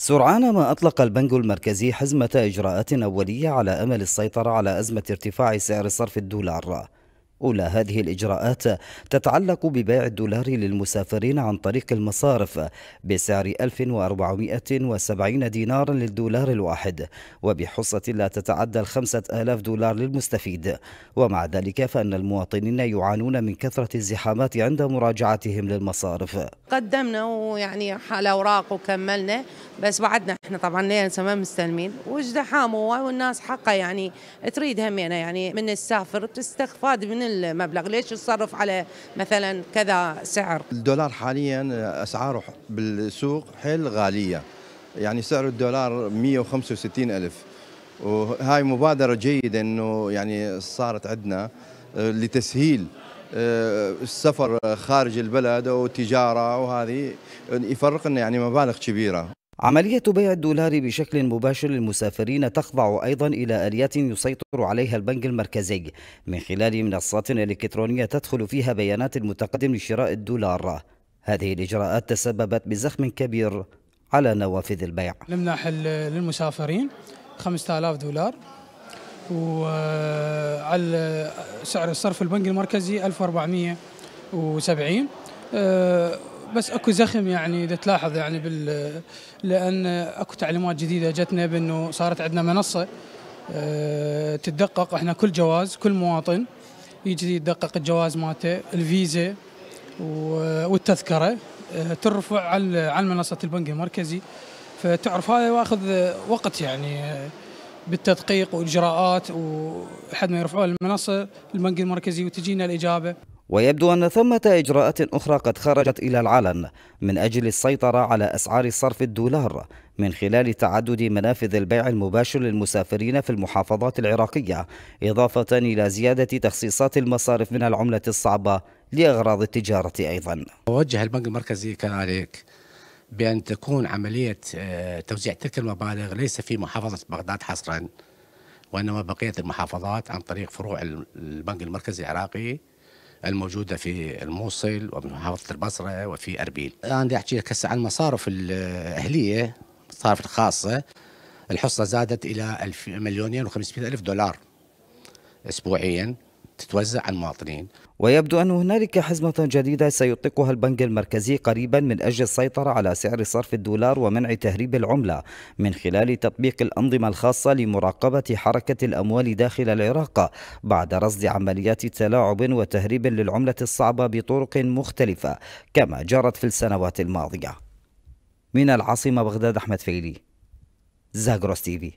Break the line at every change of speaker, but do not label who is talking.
سرعان ما أطلق البنك المركزي حزمة إجراءات أولية على أمل السيطرة على أزمة ارتفاع سعر صرف الدولار. أولى هذه الإجراءات تتعلق ببيع الدولار للمسافرين عن طريق المصارف بسعر 1470 دينارا للدولار الواحد وبحصة لا تتعدى الخمسة آلاف دولار للمستفيد. ومع ذلك فإن المواطنين يعانون من كثرة الزحامات عند مراجعتهم للمصارف.
قدمنا ويعني الأوراق وكملنا بس بعدنا إحنا طبعا لسه ما مستلمين. وازدحام والناس حقه يعني تريد همينة يعني من السافر تستفاد من المبلغ ليش تصرف على مثلا كذا سعر؟
الدولار حاليا أسعاره بالسوق حيل غالية. يعني سعر الدولار 165 ألف. وهاي مبادرة جيدة أنه يعني صارت عندنا آه، لتسهيل آه، السفر خارج البلد وتجارة وهذه يفرق لنا يعني مبالغ كبيرة.
عملية بيع الدولار بشكل مباشر للمسافرين تخضع أيضا إلى آليات يسيطر عليها البنك المركزي. من خلال منصات إلكترونية تدخل فيها بيانات المتقدم لشراء الدولار. هذه الإجراءات تسببت بزخم كبير على نوافذ البيع.
نمنح للمسافرين 5000 دولار. وعلى سعر الصرف البنك المركزي 1470 بس اكو زخم يعني اذا تلاحظ يعني بال لأن اكو تعليمات جديدة جتنا بانه صارت عندنا منصة أه تتدقق إحنا كل جواز كل مواطن يجي يدقق الجواز مالته الفيزا والتذكرة أه ترفع على على منصة البنك المركزي. فتعرف هذا واخذ وقت يعني أه بالتدقيق واجراءات ولحد ما يرفعوها المنصه البنك المركزي وتجينا الإجابة.
ويبدو أن ثمة إجراءات أخرى قد خرجت إلى العلن من أجل السيطرة على أسعار صرف الدولار من خلال تعدد منافذ البيع المباشر للمسافرين في المحافظات العراقية إضافة إلى زيادة تخصيصات المصارف من العملة الصعبة لأغراض التجارة أيضا.
وجه البنك المركزي كذلك بأن تكون عملية آه، توزيع تلك المبالغ ليس في محافظة بغداد حصرا وإنما بقية المحافظات عن طريق فروع البنك المركزي العراقي. الموجودة في الموصل وفي محافظة البصرة وفي أربيل. أنا بدي أحكي لك عن المصارف الأهلية المصارف الخاصة. الحصة زادت إلى مليونين و500 ألف دولار أسبوعيا. تتوزع على المواطنين.
ويبدو أن هنالك حزمة جديدة سيطلقها البنك المركزي قريبا من أجل السيطرة على سعر صرف الدولار ومنع تهريب العملة من خلال تطبيق الأنظمة الخاصة لمراقبة حركة الأموال داخل العراق بعد رصد عمليات تلاعب وتهريب للعملة الصعبة بطرق مختلفة كما جرت في السنوات الماضية. من العاصمة بغداد أحمد فيلي زاغروس تيفي